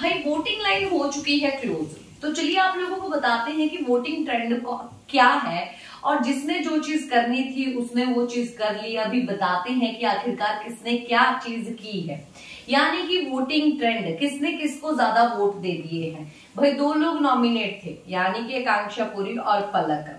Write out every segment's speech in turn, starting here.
भाई voting line हो चुकी है क्लोज तो चलिए आप लोगों को बताते हैं कि वोटिंग ट्रेंड क्या है और जिसने जो चीज़ करनी थी, उसने वो चीज़ कर ली। अभी बताते हैं कि आखिरकार किसने क्या चीज़ की है। यानी कि वोटिंग ट्रेंड किसने किसको ज़्यादा वोट दे दिए हैं। भाई, दो लोग नॉमिनेट थे, यानी कि आकांक्षा पुरी और पलक।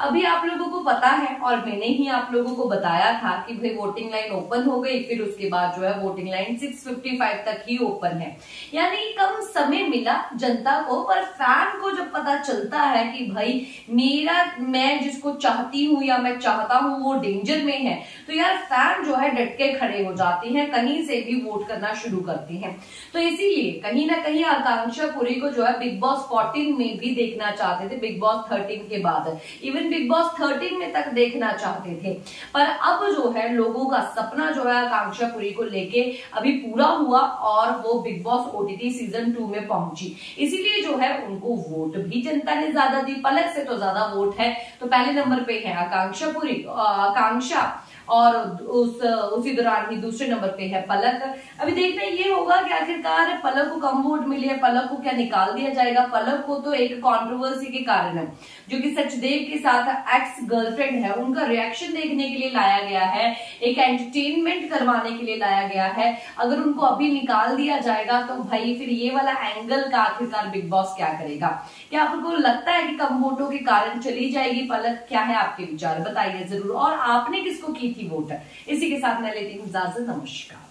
अभी आप लोगों को पता है, और मैंने ही आप लोगों को बताया था कि भाई वोटिंग लाइन ओपन हो गई, फिर उसके बाद जो है वोटिंग लाइन 655 तक ही ओपन है। यानी कम समय मिला जनता को, पर फ़ैन को जब पता चलता है कि भाई मेरा, मैं जिसको चाहती हूँ या मैं चाहता हूँ वो डेंजर में है तो यार फ़ैन जो है डटके खड़े हो जाते हैं, कहीं से भी वोट करना शुरू करते हैं। तो इसीलिए कहीं ना कहीं आकांक्षा पुरी को जो है बिग बॉस फोर्टीन में भी देखना चाहते थे बिग बॉस थर्टीन के बाद। इवन बिग बॉस थर्टीन में तक देखना चाहते थे। पर अब जो है, लोगों का सपना जो है, आकांक्षा पुरी को लेके अभी पूरा हुआ और वो Bigg Boss OTT season two में पहुँची। इसीलिए जो है, उनको वोट भी जनता ने ज़्यादा दी। पलक से तो ज़्यादा वोट है। तो पहले नंबर पे है आकांक्षा पुरी आकांक्षा और उस, उसी दौरान ही दूसरे नंबर पे है पलक। अभी देखना ये होगा कि आखिरकार पलक को कम वोट मिले, पलक को क्या निकाल दिया जाएगा? पलक को तो एक कंट्रोवर्सी के कारण है, जो कि सचदेव के साथ एक्स गर्लफ्रेंड है, उनका रिएक्शन देखने के लिए लाया गया है, एक एंटरटेनमेंट करवाने के लिए लाया गया है। अगर उनको अभी निकाल दिया जाएगा तो भाई फिर ये वाला एंगल का आखिरकार बिग बॉस क्या करेगा? क्या आपको लगता है कि कम वोटों के कारण चली जाएगी पलक? क्या है आपके विचार? बताइए ज़रूर। और आपने किसको की थी वोट? इसी के साथ मैं लेती हूँ इजाज़त, नमस्कार।